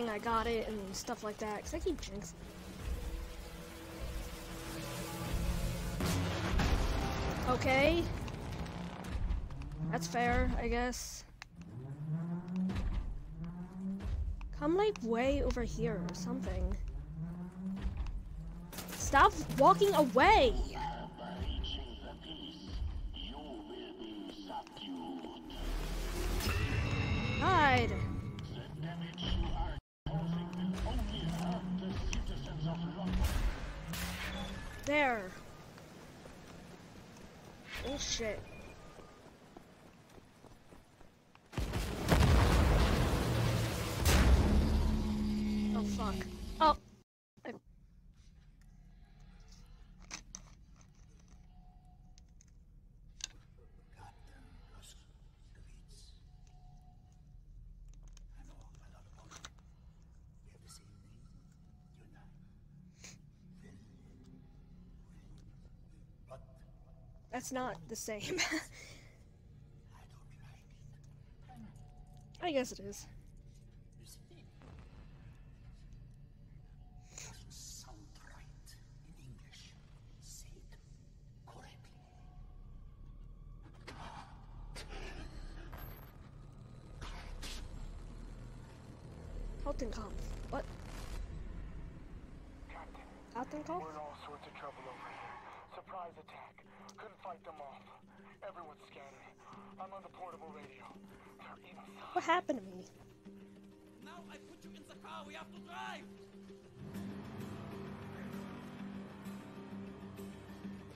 saying I got it and stuff like that, because I keep jinxing. Okay. That's fair, I guess. Come like way over here or something. Stop walking away! Hide! There. Oh shit. Oh fuck. Oh. I... That's not the same. I guess it is. Doesn't sound right in English. Say it correctly. Altenkampf. What? Captain, Altenkampf? we're in all sorts of trouble over here. Surprise attack. Couldn't fight them off. Everyone's scattered. I'm on the portable radio. What happened to me? Now I put you in the car. We have to drive.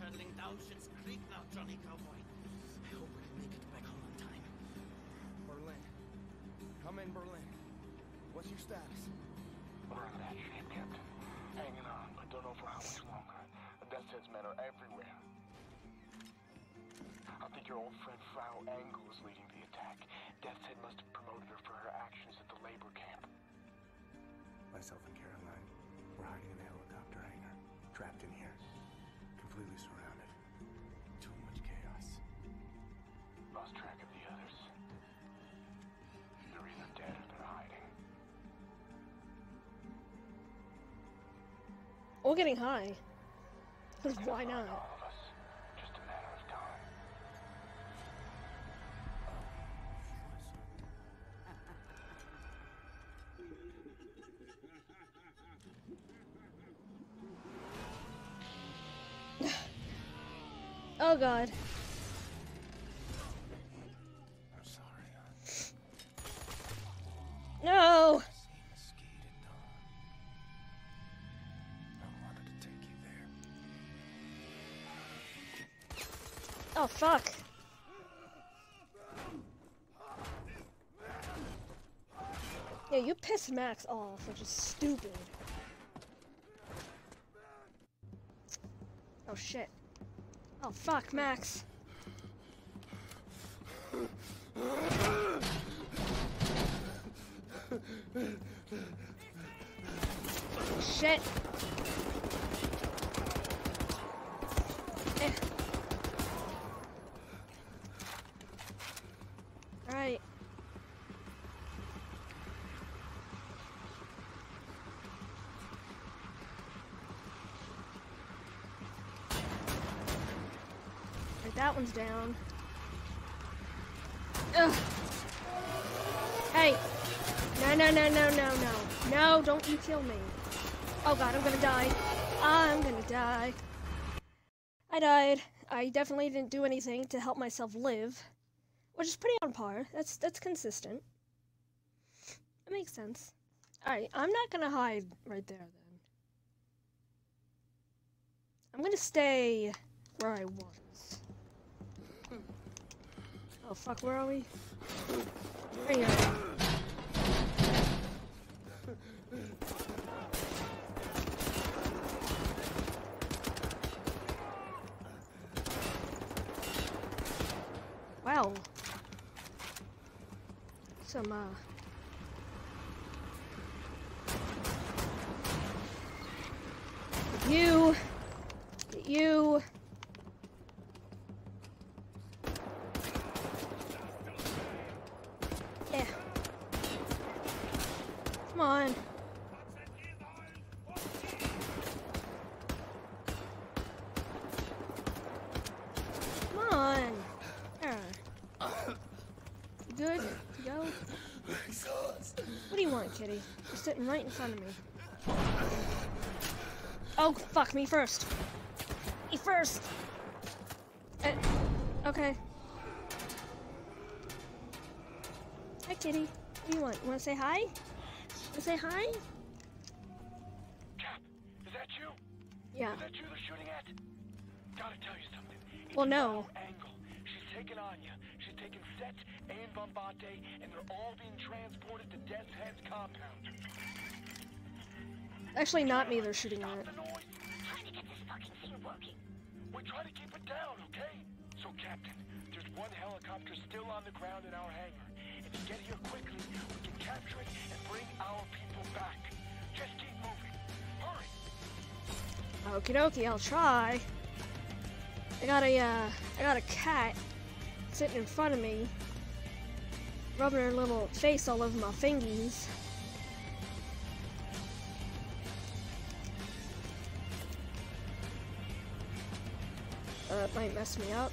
Pedaling down Shit's Creek now, Johnny Cowboy. I hope we can make it back home on time. Berlin. Come in, Berlin. What's your status? We're in bad shape, Captain. Hanging on, but don't know for how much longer. The Death's Head's men are everywhere. I think your old friend Frau Engel is leading the attack. Death's Head must have promoted her for her actions at the labor camp. Myself and Caroline. We're hiding in a helicopter hangar. Trapped in here. Completely surrounded. Too much chaos. Lost track of the others. They're either dead or they're hiding. Or getting high. Because why not? God. I'm sorry. No! Seen a skate at dawn. I wanted to take you there. Oh fuck. Yeah, you pissed Max off, which is stupid. Oh shit. Oh fuck, Max. Shit. Eh. Alright. Right, that one's down. Ugh. Hey! No, no, no, no, no, no. No, don't you kill me. Oh god, I'm gonna die. I'm gonna die. I died. I definitely didn't do anything to help myself live. Which is pretty on par. That's that's consistent. It makes sense. Alright, I'm not gonna hide right there then. I'm gonna stay where I was. Oh fuck, where are we? Right here. Wow. Some, uh... Yeah. Come on. There. Good? Go? What do you want, kitty? You're sitting right in front of me. Oh, fuck me first. Me first. Uh, okay. Hi, kitty. What do you want? You want to say hi? Say hi? Cap, is that you? Yeah. Is that you they're shooting at? Gotta tell you something. It's Well, no. Engel. She's taken Anya. She's taken Set and Bombate, and they're all being transported to Death's Head's compound. Actually, not me. They're shooting Stop at. the noise. Trying to get this fucking thing working. We're trying to keep it down, okay? So, Captain, there's one helicopter still on the ground in our hangar. If get here quickly, we can capture it and bring our people back. Just keep moving. Hurry. Okie dokie, I'll try. I got a, uh, I got a cat sitting in front of me, rubbing her little face all over my fingies. Uh, might mess me up.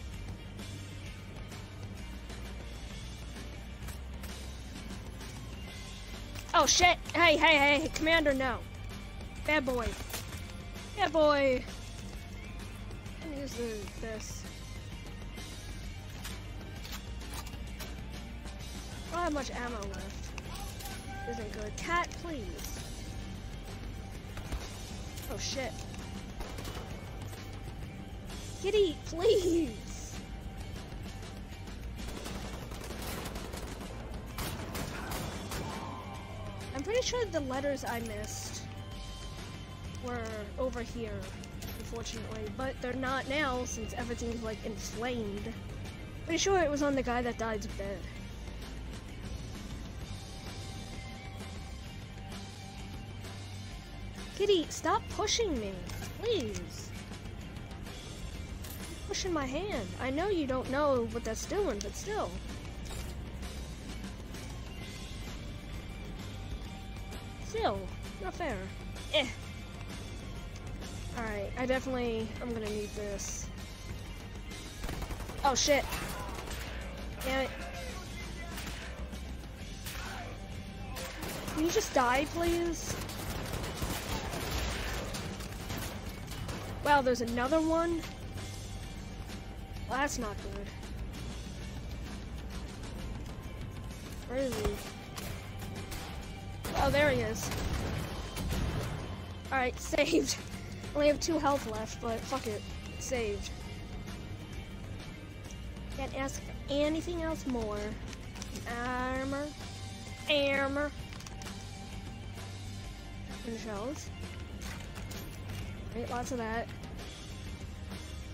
Oh shit! Hey, hey, hey, Commander, no. Bad boy. Bad boy. Let this. I don't have much ammo left. Isn't good. Cat, please. Oh shit. Kitty, please. I'm pretty sure the letters I missed were over here, unfortunately, but they're not now since everything's like inflamed. Pretty sure it was on the guy that died's bed. Kitty, stop pushing me, please. You're pushing my hand. I know you don't know what that's doing, but still. Still, not fair. Eh. Alright, I definitely, I'm gonna need this. Oh shit. Damn it. Can you just die, please? Wow, there's another one? Well, that's not good. Where is he? There he is. Alright, saved. Only have two health left, but fuck it. Saved. Can't ask for anything else more. Armor. Armor. And shells. Right, lots of that.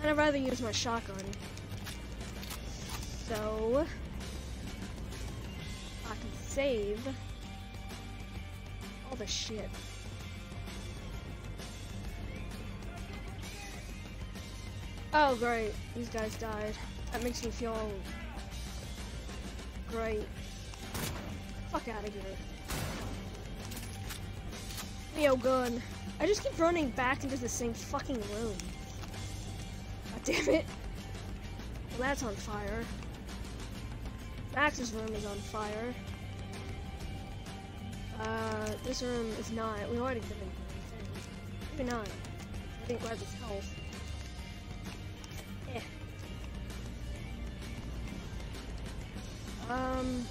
And I'd rather use my shotgun. So I can save Oh great, these guys died. That makes me feel great. Fuck out of here. Leo gun. I just keep running back into the same fucking room. God damn it. Well, that's on fire. Max's room is on fire. Uh, this room is not. We already did it. Maybe not. I didn't grab his health. Eh. Um.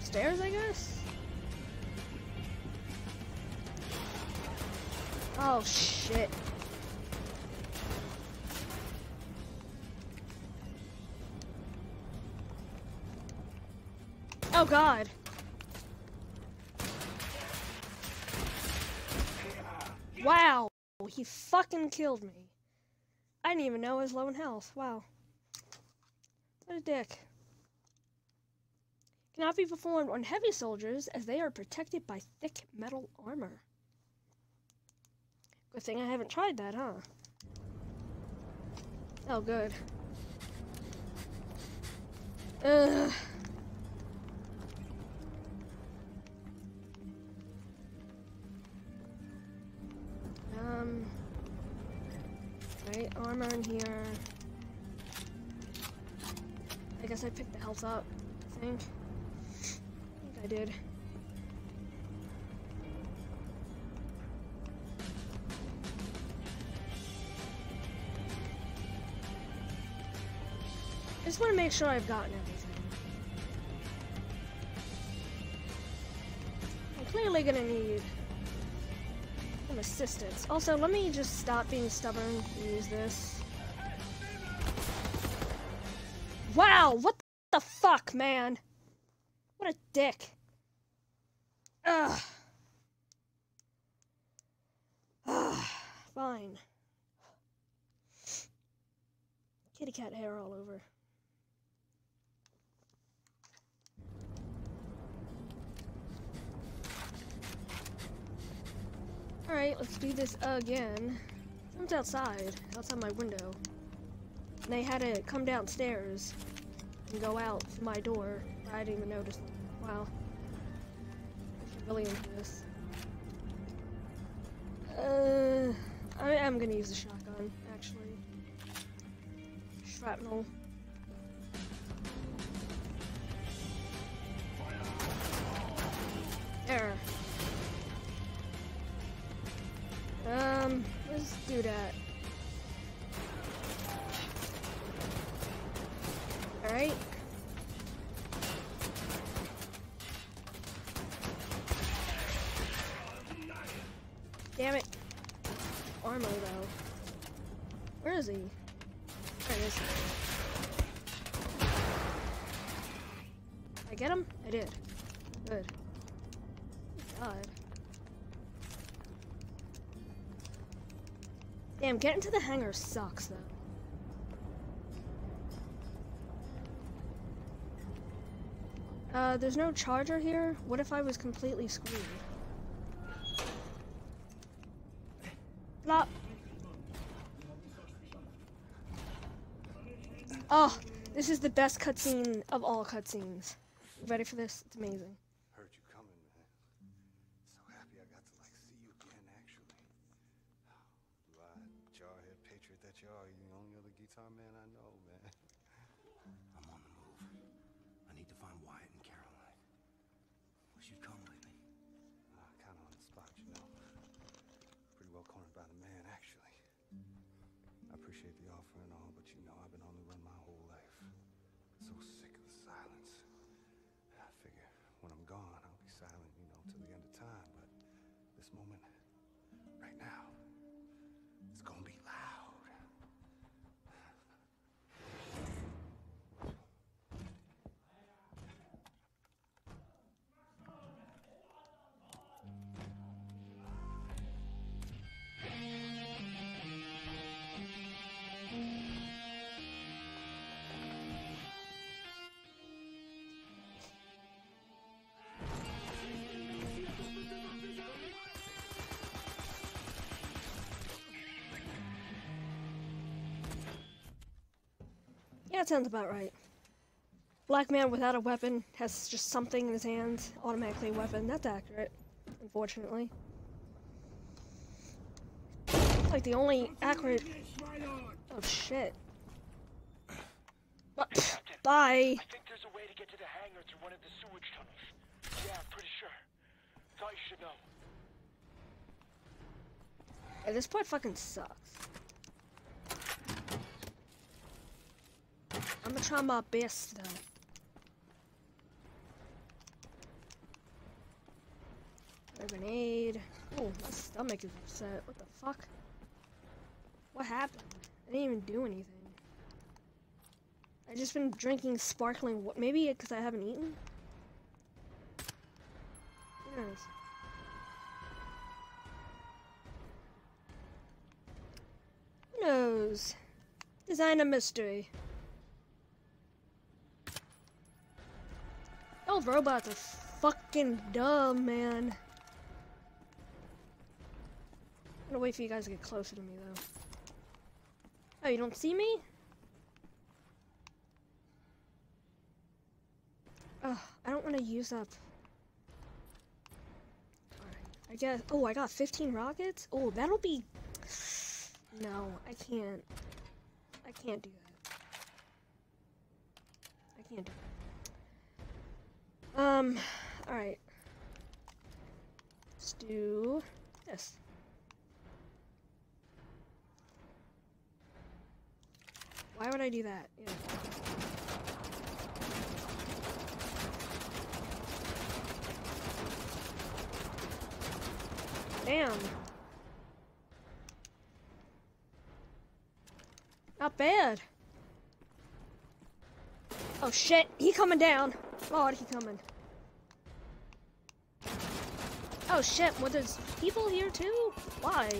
Stairs, I guess? Oh, shit. Oh, God. Wow. He fucking killed me. I didn't even know I was low in health. Wow. What a dick. Cannot be performed on heavy soldiers as they are protected by thick metal armor. Good thing I haven't tried that, huh? Oh, good. Ugh. Armor in here. I guess I picked the health up, I think. I think I did. I just want to make sure I've gotten everything. I'm clearly gonna need some assistance. Also, let me just stop being stubborn and use this. Wow, what the fuck, man? What a dick. Ugh. Ugh. Fine. Kitty cat hair all over. Alright, let's do this again. Someone's outside, outside my window. And they had to come downstairs and go out my door. I didn't even notice. Wow. I'm really into this. Uh, I am gonna use the shotgun, actually. Shrapnel. Where is he? There he is. I get him? I did. Good. God. Damn, getting to the hangar sucks though. Uh, there's no charger here. What if I was completely screwed? Flop. Oh, this is the best cutscene of all cutscenes. Ready for this? It's amazing. Heard you coming, man. So happy I got to like see you again, actually. Oh, Blue-eyed, jarhead patriot that you are. You're the only other guitar man I that sounds about right. Black man without a weapon has just something in his hand, automatically a weapon. That's accurate, unfortunately. Like the only accurate. Oh shit. Bu- Captain. Bye. I think there's a way to get to the hangar through one of the sewage tunnels. Yeah, I'm pretty sure. Thought you should know. Yeah, this part fucking sucks. I'm gonna try my best though. A grenade. Oh, my stomach is upset. What the fuck? What happened? I didn't even do anything. I just been drinking sparkling water. Maybe because I haven't eaten. Who knows? Who knows? Design a mystery. Those robots are fucking dumb, man. I'm gonna wait for you guys to get closer to me, though. Oh, you don't see me? Oh, I don't want to use up. I guess. Oh, I got 15 rockets? Oh, that'll be. No, I can't. I can't do that. I can't do that. Um, alright. Let's do this. Why would I do that? Yeah. Damn. Not bad. Oh shit, he coming down. Oh, Lord, he coming. Oh shit, well there's people here too? Why?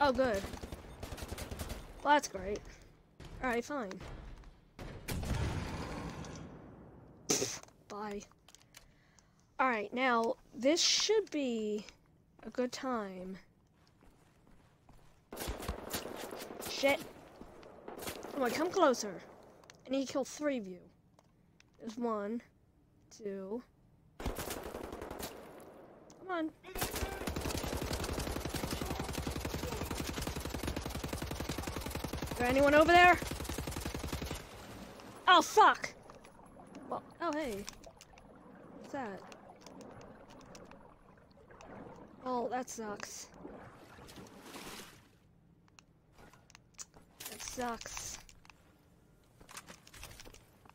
Oh good. Well that's great. Alright, fine. Bye. Alright, now this should be a good time. Shit. Come on, come closer. I need to kill three of you. There's one, two. Come on. Is there anyone over there? Oh, fuck! Well, oh, hey. What's that? Oh, that sucks. That sucks.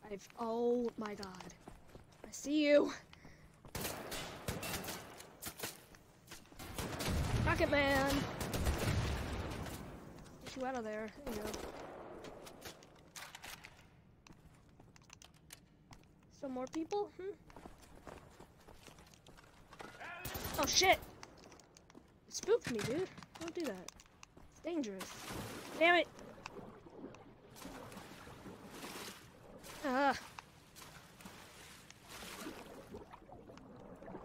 I've. Oh my god. I see you. Rocket Man! Get you out of there. There you go. Some more people? Hmm? Oh shit! It spooked me, dude. Don't do that. It's dangerous. Damn it!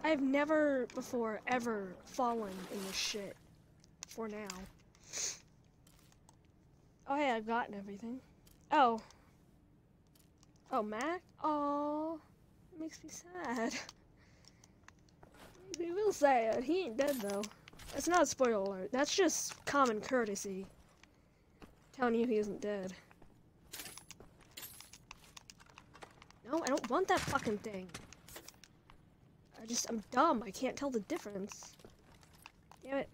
I've never before ever fallen in this shit. For now. Oh hey, I've gotten everything. Oh. Oh, Mac? Oh, makes me sad. me real sad. He ain't dead though. That's not a spoiler alert. That's just common courtesy. Telling you he isn't dead. No, I don't want that fucking thing. I just, I'm dumb. I can't tell the difference. Damn it.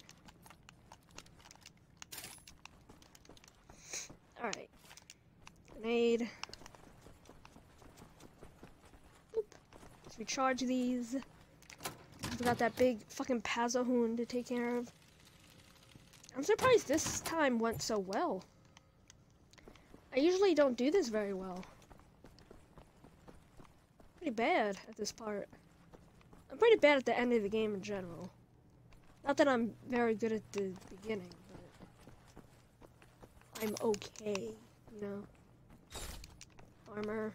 Alright. Grenade. Oop. Let's recharge these. We got that big fucking Panzerhund to take care of. I'm surprised this time went so well. I usually don't do this very well. Pretty bad at this part. I'm pretty bad at the end of the game in general. Not that I'm very good at the beginning, but I'm okay, you know. Armor.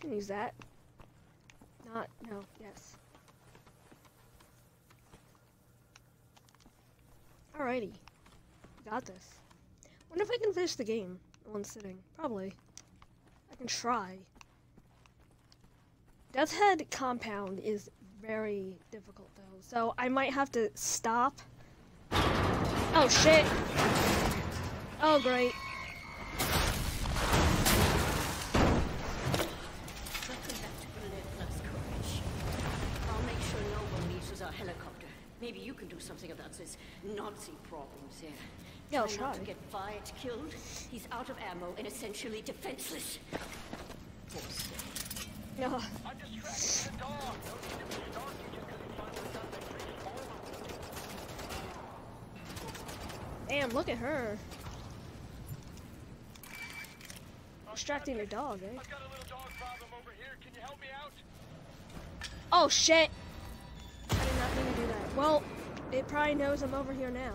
Can use that. Not no, yes. Alrighty. Got this. Wonder if I can finish the game in one sitting. Probably. I can try. Death's Head Compound is very difficult though, so I might have to stop. Oh shit! Oh great. Welcome back to Berlin Blazkowicz. I'll make sure no one leaves our helicopter. Maybe you can do something about this Nazi problems here. Yeah, I'll Try not to get Wyatt killed. He's out of ammo and essentially defenseless. Poor thing. No. I'm distracting the dog. No need to be stalking just 'cause he finally done the great forward. Damn, look at her. Distracting your dog, eh? I've got a little dog problem over here. Can you help me out? Oh shit! I did not mean to do that. Well, it probably knows I'm over here now.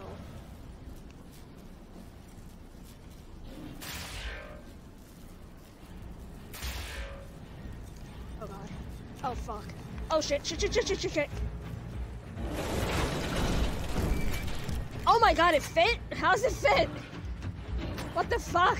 Oh shit, shit, shit, shit, shit, shit, shit. Oh my god, it fit? How's it fit? What the fuck?